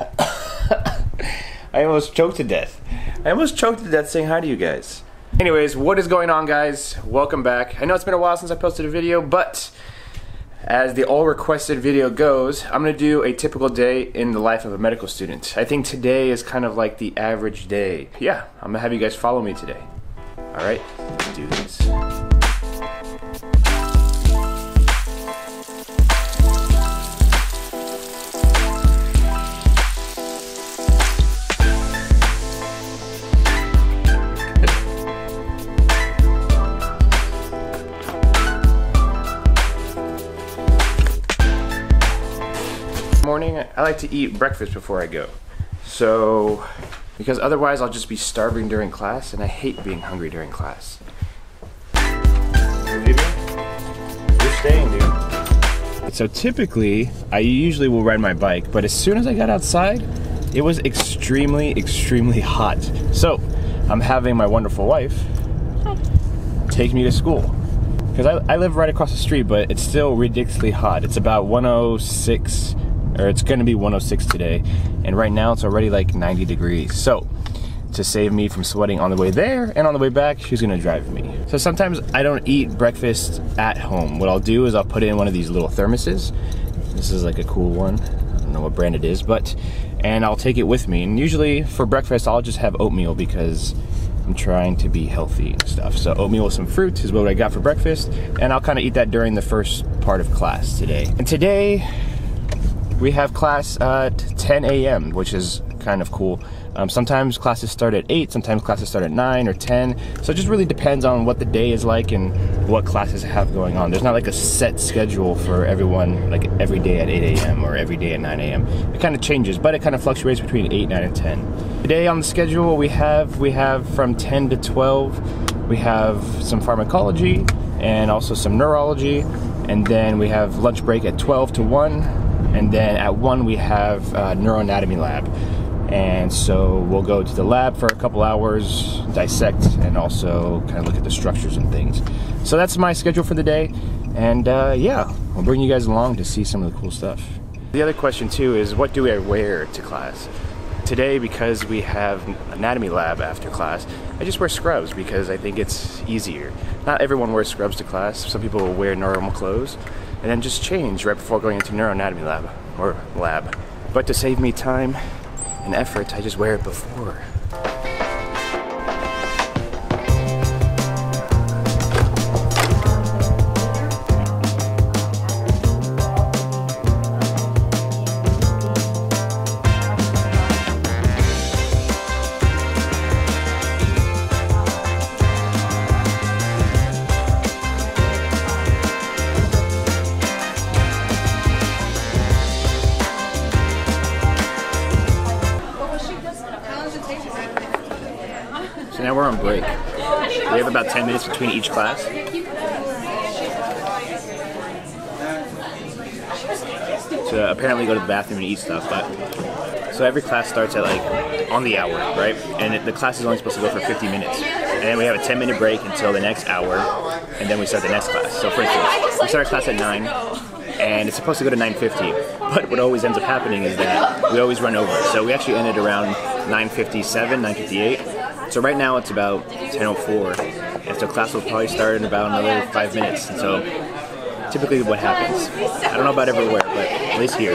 I almost choked to death. I almost choked to death saying hi to you guys. Anyways, what is going on guys? Welcome back. I know it's been a while since I posted a video, but as the all requested video goes, I'm gonna do a typical day in the life of a medical student. I think today is kind of like the average day. Yeah, I'm gonna have you guys follow me today. All right, let's do this. I like to eat breakfast before I go. So, because otherwise I'll just be starving during class, and I hate being hungry during class. You're staying, dude. So typically, I usually will ride my bike, but as soon as I got outside, it was extremely, extremely hot. So, I'm having my wonderful wife take me to school. Because I, I live right across the street, but it's still ridiculously hot. It's about 106 or it's gonna be 106 today, and right now it's already like 90 degrees. So, to save me from sweating on the way there and on the way back, she's gonna drive me. So sometimes I don't eat breakfast at home. What I'll do is I'll put in one of these little thermoses. This is like a cool one. I don't know what brand it is, but, and I'll take it with me. And usually for breakfast, I'll just have oatmeal because I'm trying to be healthy and stuff. So oatmeal with some fruit is what I got for breakfast, and I'll kind of eat that during the first part of class today. And today, we have class at 10 a.m., which is kind of cool. Um, sometimes classes start at 8, sometimes classes start at 9 or 10. So it just really depends on what the day is like and what classes have going on. There's not like a set schedule for everyone, like every day at 8 a.m. or every day at 9 a.m. It kind of changes, but it kind of fluctuates between 8, 9, and 10. Today on the schedule we have we have from 10 to 12, we have some pharmacology and also some neurology, and then we have lunch break at 12 to 1 and then at one we have a neuroanatomy lab. And so we'll go to the lab for a couple hours dissect and also kind of look at the structures and things. So that's my schedule for the day. And uh, yeah i'll bring you guys along to see some of the cool stuff. The other question too is what do i wear to class? Today because we have anatomy lab after class i just wear scrubs because i think it's easier. Not everyone wears scrubs to class. Some people wear normal clothes and then just change right before going into neuroanatomy lab or lab. But to save me time and effort, I just wear it before. So now we're on break. We have about 10 minutes between each class. To apparently go to the bathroom and eat stuff, but so every class starts at like on the hour, right? And it, the class is only supposed to go for 50 minutes. And then we have a 10 minute break until the next hour, and then we start the next class. So for instance, we start our class at 9, and it's supposed to go to 9.50, but what always ends up happening is that we always run over. So we actually ended around 9.57, 9.58, so right now it's about 10.04, and so class will probably start in about another five minutes. And so typically what happens. I don't know about everywhere, but at least here.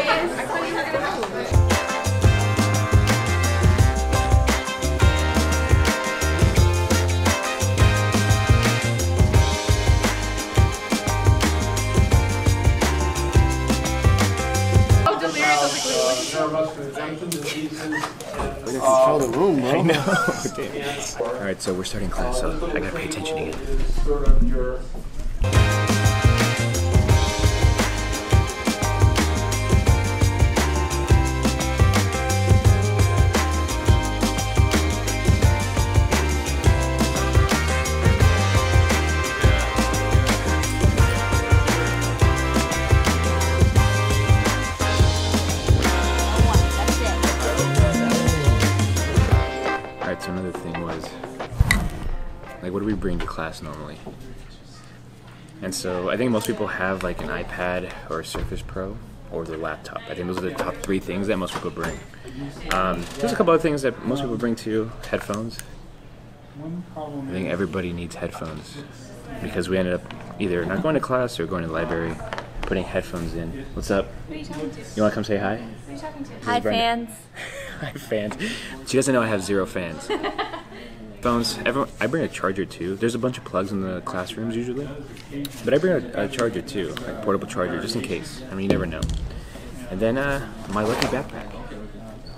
know. All right, so we're starting class, so I gotta pay attention again. Like, what do we bring to class normally? And so I think most people have like an iPad or a Surface Pro. or their laptop. I think those are the top three things that most people bring. Um, there's a couple other things that most people bring too. Headphones. I think everybody needs headphones because we ended up either not going to class or going to the library, putting headphones in. What's up? Who are you talking to? You want to come say hi? Who are you talking to? Hi, Brenda. fans. Hi, fans. She doesn't know I have zero fans. Phones. Everyone, I bring a charger too. There's a bunch of plugs in the classrooms usually, but I bring a, a charger too, like a portable charger, just in case. I mean, you never know. And then uh, my lucky backpack.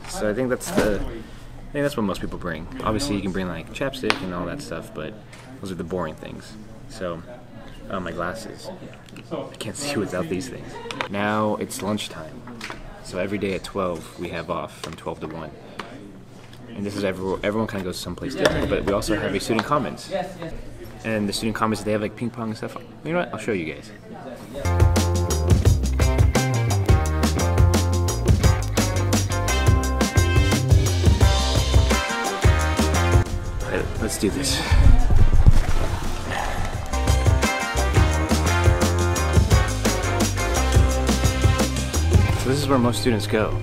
So I think that's the. I think that's what most people bring. Obviously, you can bring like chapstick and all that stuff, but those are the boring things. So, uh, my glasses. I can't see without these things. Now it's lunchtime. So every day at 12, we have off from 12 to 1. And this is everyone, everyone kind of goes someplace different, but we also have a student commons. And the student commons, they have like ping pong and stuff. You know what? I'll show you guys. Alright, let's do this. So this is where most students go.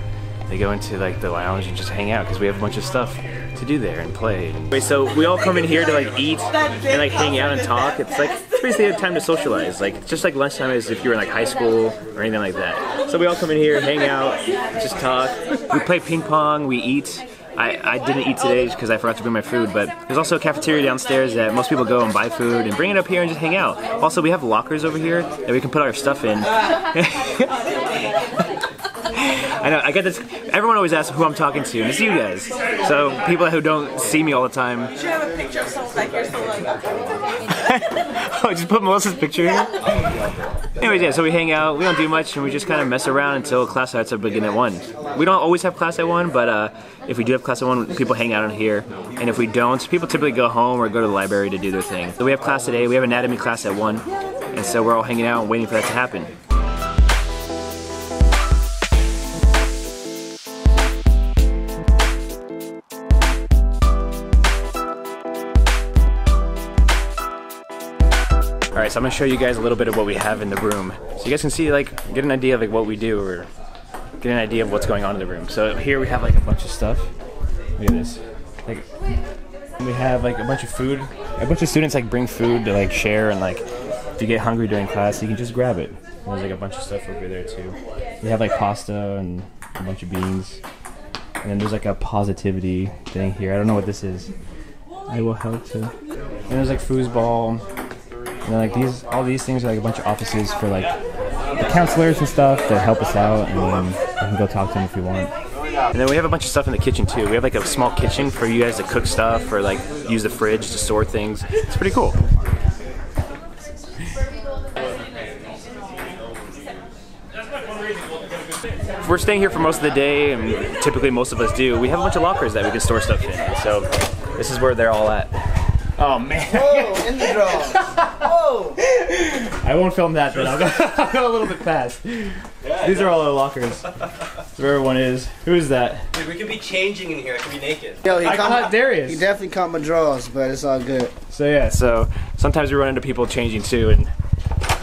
They go into like the lounge and just hang out because we have a bunch of stuff to do there and play. Wait, so we all come in here to like eat and like hang out and talk. It's like it's basically a time to socialize. Like just like lunchtime as if you were in like high school or anything like that. So we all come in here, hang out, just talk. We play ping pong. We eat. I, I didn't eat today because I forgot to bring my food, but there's also a cafeteria downstairs that most people go and buy food and bring it up here and just hang out. Also, we have lockers over here that we can put our stuff in. I know, I get this. Everyone always asks who I'm talking to, and it's you guys. So, people who don't see me all the time. You have a picture of someone back here? So like, oh, just put Melissa's picture here? Anyways, yeah, so we hang out, we don't do much, and we just kind of mess around until class starts to begin at 1. We don't always have class at 1, but uh, if we do have class at 1, people hang out in here. And if we don't, people typically go home or go to the library to do their thing. So we have class today, we have anatomy class at 1, and so we're all hanging out and waiting for that to happen. All right, so I'm gonna show you guys a little bit of what we have in the room, so you guys can see, like, get an idea of like what we do or get an idea of what's going on in the room. So here we have like a bunch of stuff. Look at this. Like, we have like a bunch of food. A bunch of students like bring food to like share and like if you get hungry during class, you can just grab it. There's like a bunch of stuff over there too. We have like pasta and a bunch of beans. And then there's like a positivity thing here. I don't know what this is. I will help to. And there's like foosball. And then, like these, all these things are like a bunch of offices for like the counselors and stuff that help us out, and then you can go talk to them if you want. And then we have a bunch of stuff in the kitchen too. We have like a small kitchen for you guys to cook stuff or like use the fridge to store things. It's pretty cool. We're staying here for most of the day, and typically most of us do, we have a bunch of lockers that we can store stuff in. So this is where they're all at. Oh man. Whoa, in the draw. Whoa. I won't film that then. I'll go, I'll go a little bit fast. These are all our lockers. That's where everyone is. Who is that? Dude, we could be changing in here. I could be naked. Yo, he I caught, caught Darius. He definitely caught my draws, but it's all good. So yeah, so sometimes we run into people changing too, and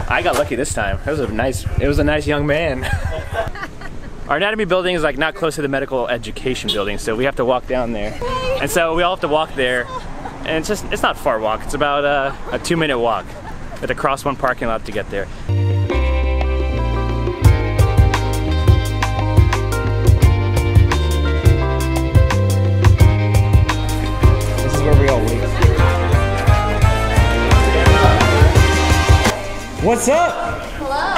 I got lucky this time. It was a nice, it was a nice young man. Our anatomy building is like not close to the medical education building, so we have to walk down there. And so we all have to walk there, and it's just, it's not far walk. It's about uh, a two minute walk. We have to cross one parking lot to get there. This is where we all wait. What's up? Hello.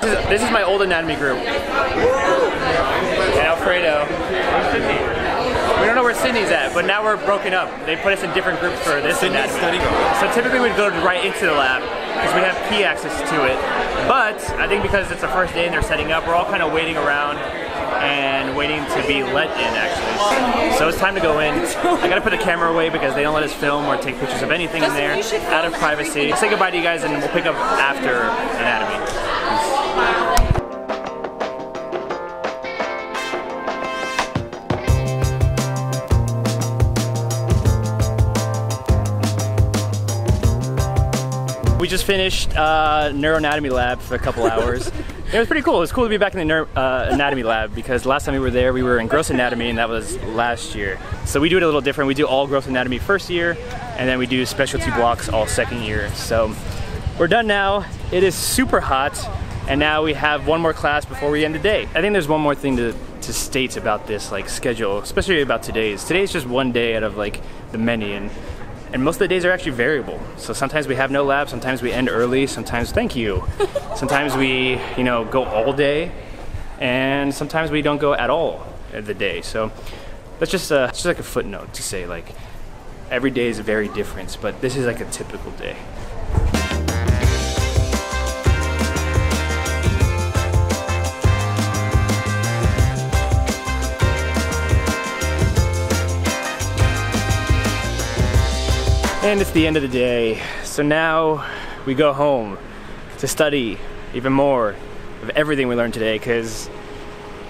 this, is, this is my old anatomy group. And Alfredo. Where's Sydney? We don't know where Sydney's at, but now we're broken up. They put us in different groups for this anatomy. So typically we'd go right into the lab because we have key access to it. But I think because it's the first day and they're setting up, we're all kind of waiting around and waiting to be let in actually. So it's time to go in. I gotta put the camera away because they don't let us film or take pictures of anything in there out of privacy. Say goodbye to you guys and we'll pick up after anatomy. We just finished uh, neuroanatomy lab for a couple hours. It was pretty cool. It was cool to be back in the ner- uh, anatomy lab because last time we were there, we were in gross anatomy, and that was last year. So we do it a little different. We do all gross anatomy first year, and then we do specialty blocks all second year. So we're done now. It is super hot, and now we have one more class before we end the day. I think there's one more thing to, to state about this like schedule, especially about today's. Today's just one day out of like the many, and and most of the days are actually variable. So sometimes we have no lab, sometimes we end early, sometimes thank you. sometimes we, you know, go all day, and sometimes we don't go at all of the day. So that's just uh, just like a footnote to say like every day is very different, but this is like a typical day. And it's the end of the day. So now we go home to study even more of everything we learned today because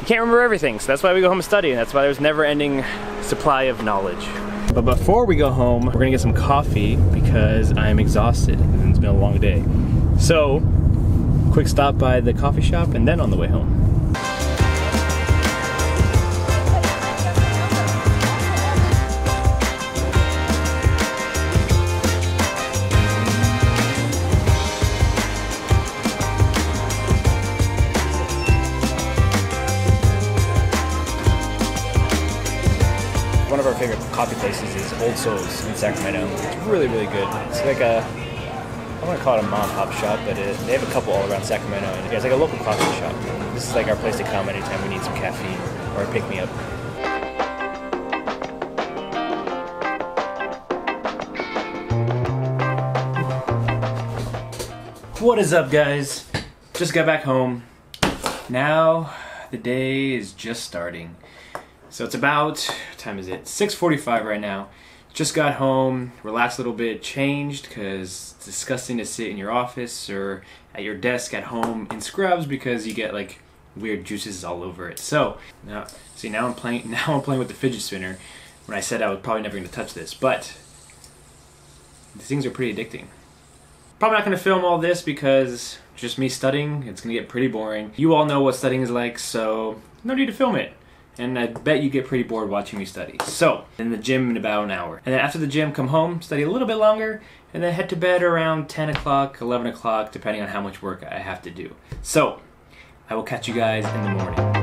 you can't remember everything. So that's why we go home and study, and that's why there's never ending supply of knowledge. But before we go home, we're gonna get some coffee because I'm exhausted and it's been a long day. So, quick stop by the coffee shop and then on the way home. Souls in Sacramento. It's really, really good. It's like a, I want to call it a mom pop shop, but it, they have a couple all around Sacramento. And it's like a local coffee shop. This is like our place to come anytime we need some caffeine or a pick me up. What is up, guys? Just got back home. Now the day is just starting. So it's about time is it? 6:45 right now. Just got home, relaxed a little bit, changed because it's disgusting to sit in your office or at your desk at home in scrubs because you get like weird juices all over it. So now, see now I'm playing now I'm playing with the fidget spinner. When I said I was probably never going to touch this, but these things are pretty addicting. Probably not going to film all this because just me studying, it's going to get pretty boring. You all know what studying is like, so no need to film it. And I bet you get pretty bored watching me study. So, in the gym in about an hour. And then after the gym, come home, study a little bit longer, and then head to bed around 10 o'clock, 11 o'clock, depending on how much work I have to do. So, I will catch you guys in the morning.